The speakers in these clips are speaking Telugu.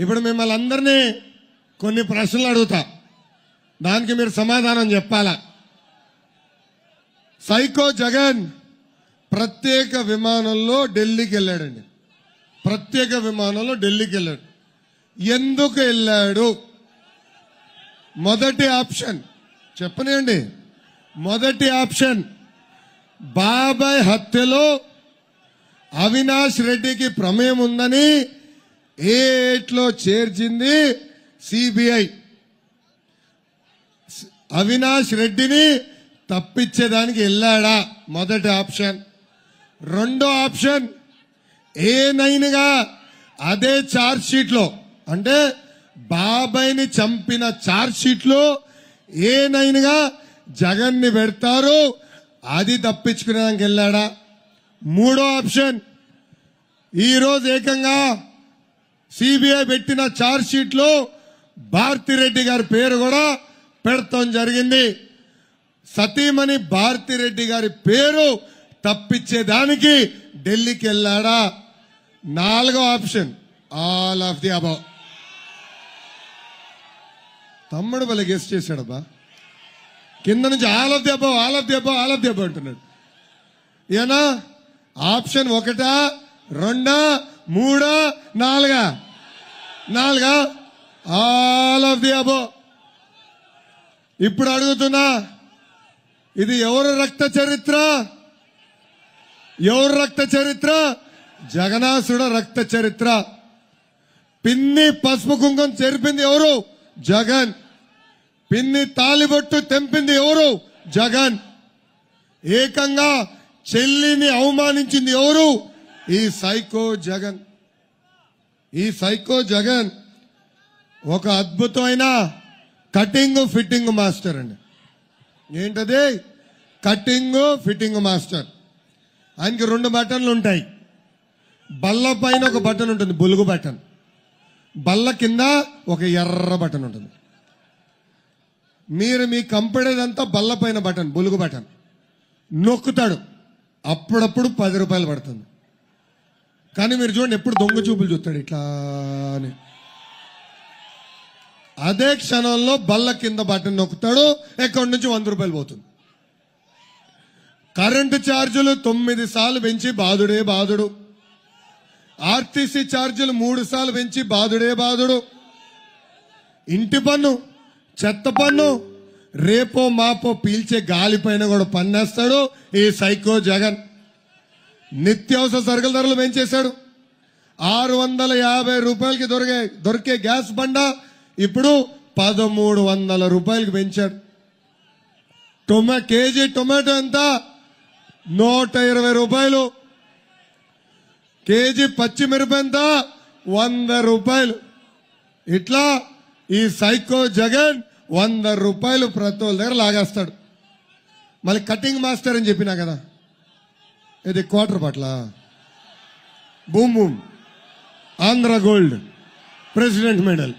ఇప్పుడు మిమ్మల్ని అందరినీ కొన్ని ప్రశ్నలు అడుగుతా. దానికి మీరు సమాధానం చెప్పాలా? సైకో జగన్ ప్రత్యేక విమానంలో ఢిల్లీకి వెళ్ళాడండి. ప్రత్యేక విమానంలో ఢిల్లీకి వెళ్ళాడు. ఎందుకు వెళ్ళాడు? మొదటి ఆప్షన్ చెప్పనండి మొదటి ఆప్షన్ బాబాయ్ హత్యలో అవినాష్ రెడ్డికి ప్రమేయం ఉందని ఏట్లో చేర్చింది సిబిఐ. అవినాష్ రెడ్డిని తప్పించేదానికి వెళ్ళాడా? మొదటి ఆప్షన్. రెండో ఆప్షన్ ఏ నైన్గా అదే చార్జ్ షీట్లో అంటే బాబాయ్ని చంపిన చార్జ్ షీట్లో ఏ నైన్గా జగన్ని పెడతారు అది తప్పించుకునేదానికి వెళ్ళాడా? మూడో ఆప్షన్ ఈ రోజు ఏకంగా సిబిఐ పెట్టిన చార్జ్ షీట్లో భారతిరెడ్డి గారి పేరు కూడా పెడతాం జరిగింది. సతీమణి భారతిరెడ్డి గారి పేరు తప్పించేదానికి ఢిల్లీకి వెళ్ళాడా? నాలుగో option all of the above తమ్ముడు వాళ్ళ గెస్ట్ చేశాడబ్బా. కింద నుంచి all of the above all of the above all of the above అంటున్నాడు. ఏనా? ఆప్షన్ ఒకటా రెండా మూడా నాలుగా. నాలుగా. ఆల్ ఆఫ్ ది అబో ఇప్పుడు అడుగుతున్నా ఇది ఎవరు రక్త చరిత్ర? ఎవరు రక్త చరిత్ర? జగనాసుడ రక్త చరిత్ర. పిన్ని పసుపు కుంకుమ చెరిపింది ఎవరు? జగన్. పిన్ని తాలిబొట్టు తెంపింది ఎవరు? జగన్. ఏకంగా చెల్లిని అవమానించింది ఎవరు? ఈ సైకో జగన్ ఈ సైకో జగన్ ఒక అద్భుతమైన కటింగ్ ఫిట్టింగ్ మాస్టర్ అండి. ఏంటది? Cutting fitting master. ఆయనకి రెండు బటన్లు ఉంటాయి. బల్ల పైన ఒక బటన్ ఉంటుంది బులుగు బటన్. బల్ల కింద ఒక ఎర్ర బటన్ ఉంటుంది. మీరు మీ కంపెనీదంతా బల్ల పైన బటన్ బులుగు బటన్. నొక్కుతాడు. అప్పుడప్పుడు పది రూపాయలు పడుతుంది. కానీ మీరు చూడండి ఎప్పుడు దొంగ చూపులు చూస్తాడు ఇట్లా అని. అదే క్షణంలో బల్ల కింద బటన్ నొక్కుతాడు అకౌంట్ నుంచి వంద రూపాయలు పోతుంది. కరెంటు ఛార్జీలు తొమ్మిది సార్లు పెంచి బాధుడే బాధుడు. ఆర్టీసీ ఛార్జీలు మూడు సార్లు పెంచి బాధుడే బాధుడు. ఇంటి పన్ను చెత్త పన్ను రేపో మాపో పీల్చే గాలి పైన కూడా పన్నేస్తాడు ఈ సైకో జగన్. నిత్యావసర సరుకుల ధరలు పెంచేశాడు ఆరు వందల యాభై రూపాయలకి దొరికే దొరికే గ్యాస్ బండ ఇప్పుడు పదమూడు వందల రూపాయలకి పెంచాడు. టొమా కేజీ టొమాటో ఎంత? నూట ఇరవై రూపాయలు. కేజీ పచ్చిమిరప ఎంత? వంద రూపాయలు. ఇట్లా ఈ సైకో జగన్ వంద రూపాయలు ప్రతి వాళ్ళ దగ్గర లాగేస్తాడు. మళ్ళీ కటింగ్ మాస్టర్ అని చెప్పినా కదా. ఇది క్వార్టర్ పట్ల? Boom boom. Andhra gold president medal.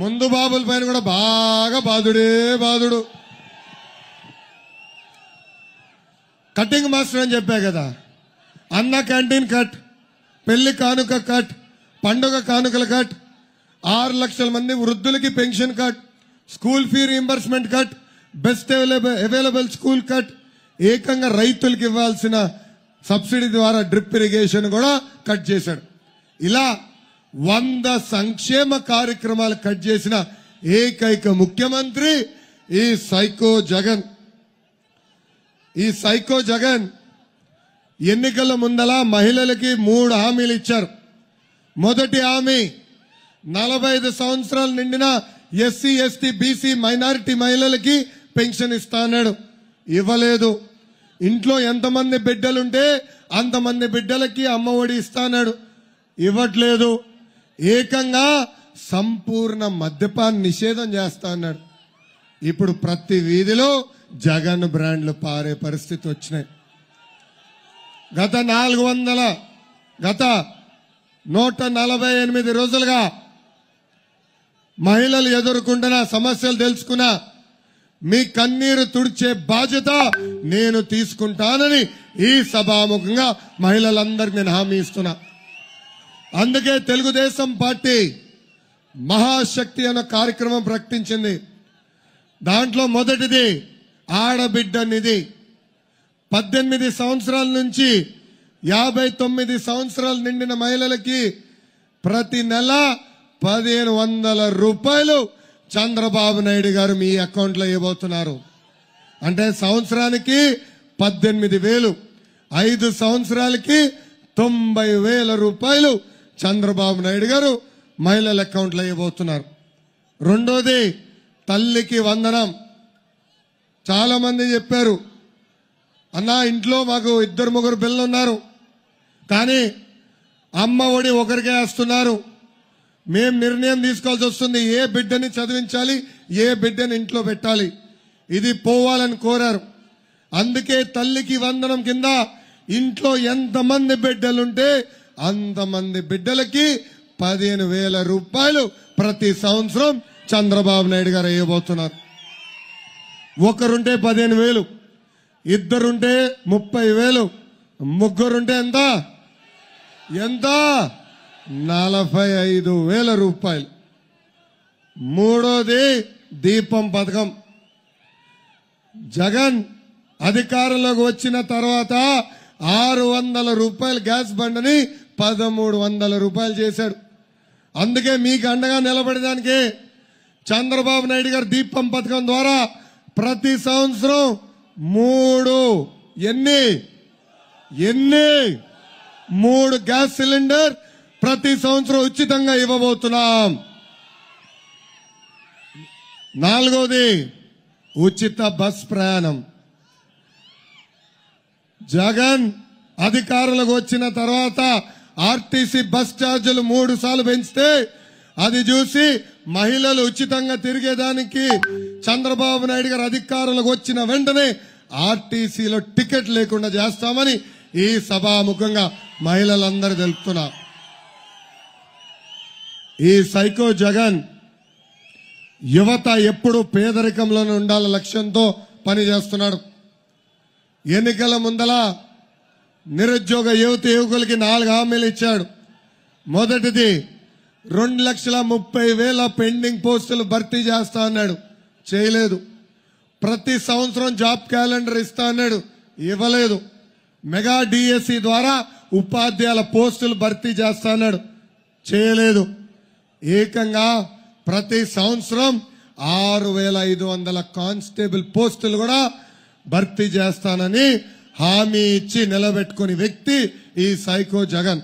ముందు బాబుల పైన కూడా బాగా బాధుడే బాధుడు కటింగ్ మాస్టర్ అని చెప్పా కదా. అన్న క్యాంటీన్ కట్ పెళ్ళి కానుక కట్ పండుగ కానుకల కట్ ఆరు లక్షల మంది వృద్ధులకి pension cut school fee reimbursement cut best available available school cut ఏకంగా రైతులకు ఇవ్వాల్సిన సబ్సిడీ ద్వారా డ్రిప్ ఇరిగేషన్ కూడా కట్ చేశాడు. ఇలా వంద సంక్షేమ కార్యక్రమాలు కట్ చేసిన ఏకైక ముఖ్యమంత్రి ఈ సైకో జగన్. ఈ సైకో జగన్ ఎన్నికల ముందల మహిళలకి మూడు హామీలు ఇచ్చారు. మొదటి హామీ నలభై ఐదు సంవత్సరాలు నిండిన ఎస్సీ ఎస్టీ బీసీ మైనారిటీ మహిళలకి పెన్షన్ ఇస్తా అన్నాడు. ఇవ్వలేదు. ఇంట్లో ఎంతమంది బిడ్డలుంటే అంతమంది బిడ్డలకి అమ్మఒడి ఇస్తానాడు ఇవ్వట్లేదు. ఏకంగా సంపూర్ణ మద్యపాన్ నిషేధం చేస్తా అన్నాడు. ఇప్పుడు ప్రతి వీధిలో జగన్ బ్రాండ్లు పారే పరిస్థితి వచ్చినాయి. గత నాలుగు వందల గత నూట నలభై ఎనిమిది రోజులుగా మహిళలు ఎదుర్కొంటున్న సమస్యలు తెలుసుకున్నా మీ కన్నీరు తుడిచే బాధ్యత నేను తీసుకుంటానని ఈ సభాముఖంగా మహిళలందరికీ నేను హామీ ఇస్తున్నా. అందుకే తెలుగుదేశం పార్టీ మహాశక్తి అన్న కార్యక్రమం ప్రకటించింది. దాంట్లో మొదటిది ఆడబిడ్డ నిధి పద్దెనిమిది సంవత్సరాల నుంచి యాభై తొమ్మిది సంవత్సరాలు నిండిన మహిళలకి ప్రతి నెల పదిహేను వందల రూపాయలు చంద్రబాబు నాయుడు గారు మీ అకౌంట్లో ఇవ్వబోతున్నారు అంటే సంవత్సరానికి పద్దెనిమిది వేలు ఐదు సంవత్సరాలకి తొంభై వేల రూపాయలు చంద్రబాబు నాయుడు గారు మహిళల అకౌంట్లో ఇవ్వబోతున్నారు. రెండోది తల్లికి వందనం. చాలామంది చెప్పారు అన్నా ఇంట్లో మాకు ఇద్దరు ముగ్గురు పిల్లలు ఉన్నారు కానీ అమ్మ ఒడి ఒకరికే వేస్తున్నారు. మేం నిర్ణయం తీసుకోవాల్సి వస్తుంది. ఏ బిడ్డని చదివించాలి ఏ బిడ్డని ఇంట్లో పెట్టాలి. ఇది పోవాలని కోరారు. అందుకే తల్లికి వందనం కింద ఇంట్లో ఎంతమంది బిడ్డలుంటే అంతమంది బిడ్డలకి పదిహేను వేల రూపాయలు ప్రతి సంవత్సరం చంద్రబాబు నాయుడు గారు వేయబోతున్నారు. ఒకరుంటే పదిహేను వేలు ఇద్దరుంటే ముప్పై వేలు ముగ్గురుంటే ఎంత? ఎంత? నలభై ఐదు వేల రూపాయలు. మూడోది దీపం పథకం. జగన్ అధికారంలోకి వచ్చిన తర్వాత ఆరు వందల రూపాయల గ్యాస్ బండని పదమూడు వందల రూపాయలు చేశాడు. అందుకే మీకు అండగా నిలబడేదానికి చంద్రబాబు నాయుడు గారు దీపం పథకం ద్వారా ప్రతి సంవత్సరం మూడు ఎన్ని? ఎన్ని? మూడు గ్యాస్ సిలిండర్ ప్రతి సంవత్సరం ఉచితంగా ఇవ్వబోతున్నాం. నాలుగోది ఉచిత బస్ ప్రయాణం. జగన్ అధికారులకు వచ్చిన తర్వాత ఆర్టీసీ బస్ ఛార్జీలు మూడు సార్లు పెంచితే అది చూసి మహిళలు ఉచితంగా తిరిగేదానికి చంద్రబాబు నాయుడు గారు అధికారులకు వచ్చిన వెంటనే ఆర్టీసీలో టికెట్ లేకుండా చేస్తామని ఈ సభాముఖంగా మహిళలందరూ తెలుపుతున్నారు. ఈ సైకో జగన్ యువత ఎప్పుడు పేదరికంలోనే ఉండాల లక్ష్యంతో పనిచేస్తున్నాడు ఎన్నికల ముందల నిరుద్యోగ యువత యువకులకి నాలుగు హామీలు ఇచ్చాడు. మొదటిది రెండు లక్షల ముప్పై వేల పెండింగ్ పోస్టులు భర్తీ చేస్తా అన్నాడు. చేయలేదు. ప్రతి సంవత్సరం జాబ్ క్యాలెండర్ ఇస్తా అన్నాడు. ఇవ్వలేదు. మెగా డిఎస్సి ద్వారా ఉపాధ్యాయుల పోస్టులు భర్తీ చేస్తా అన్నాడు. చేయలేదు. ఏకంగా ప్రతి సంవత్సరం ఆరు వేల ఐదు వందల కానిస్టేబుల్ పోస్టులు కూడా భర్తీ చేస్తానని హామీ ఇచ్చి నిలబెట్టుకుని వ్యక్తి ఈ సైకో జగన్.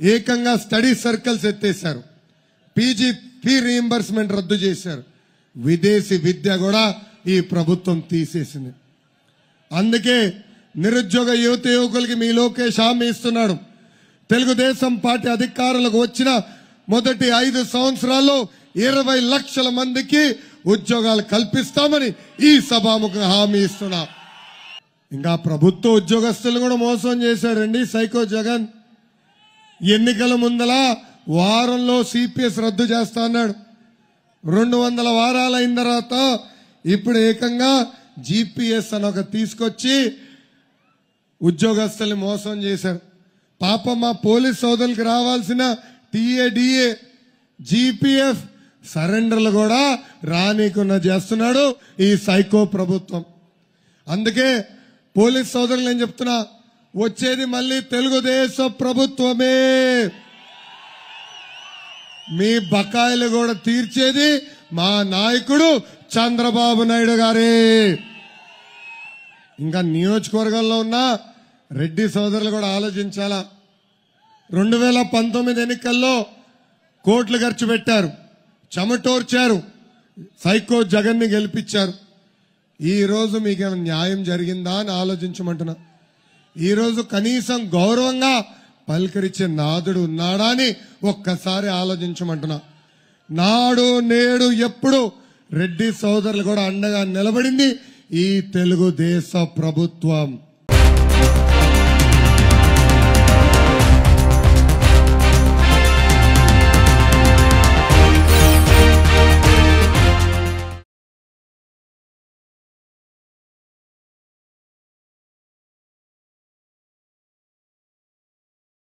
ఏకంగా స్టడీ సర్కిల్స్ ఎత్తేశారు. పీజీ ఫీ రీఎంబర్స్మెంట్ రద్దు చేశారు. విదేశీ విద్య కూడా ఈ ప్రభుత్వం తీసేసింది. అందుకే నిరుద్యోగ యువత యువకులకి మీ లోకేష్ హామీ ఇస్తున్నాడు. తెలుగుదేశం పార్టీ అధికారులకు వచ్చిన మొదటి ఐదు సంవత్సరాల్లో ఇరవై లక్షల మందికి ఉద్యోగాలు కల్పిస్తామని ఈ సభాముఖ హామీ ఇస్తున్నా. ఇంకా ప్రభుత్వ ఉద్యోగస్తులు కూడా మోసం చేశాడండి సైకో జగన్. ఎన్నికల ముందల వారంలో సిపిఎస్ రద్దు చేస్తా అన్నాడు. రెండు వందల వారాలు అయిన తర్వాత ఇప్పుడు ఏకంగా జిపిఎస్ అని ఒక తీసుకొచ్చి ఉద్యోగస్తుల్ని మోసం చేశారు. పాప మా పోలీస్ సోదరులకు రావాల్సిన టీఏడిఏ జీపీఎఫ్ సరెండర్లు కూడా రానీకున్న చేస్తున్నాడు ఈ సైకో ప్రభుత్వం. అందుకే పోలీస్ సోదరులు నేను చెప్తున్నా వచ్చేది మళ్ళీ తెలుగుదేశం ప్రభుత్వమే. మీ బకాయిలు కూడా తీర్చేది మా నాయకుడు చంద్రబాబు నాయుడు గారే. ఇంకా నియోజకవర్గంలో ఉన్న రెడ్డి సోదరులు కూడా ఆలోచించాలా? రెండు వేల పంతొమ్మిది ఎన్నికల్లో కోట్లు ఖర్చు పెట్టారు చెమటోర్చారు సైకో జగన్ని గెలిపించారు. ఈరోజు మీకు ఏమైనా న్యాయం జరిగిందా అని ఆలోచించమంటున్నా. ఈరోజు కనీసం గౌరవంగా పలకరించే నాదుడు ఉన్నాడా అని ఒక్కసారి ఆలోచించమంటున్నా. నాడు నేడు ఎప్పుడు రెడ్డి సోదరులు కూడా అండగా నిలబడింది ఈ తెలుగుదేశ ప్రభుత్వం.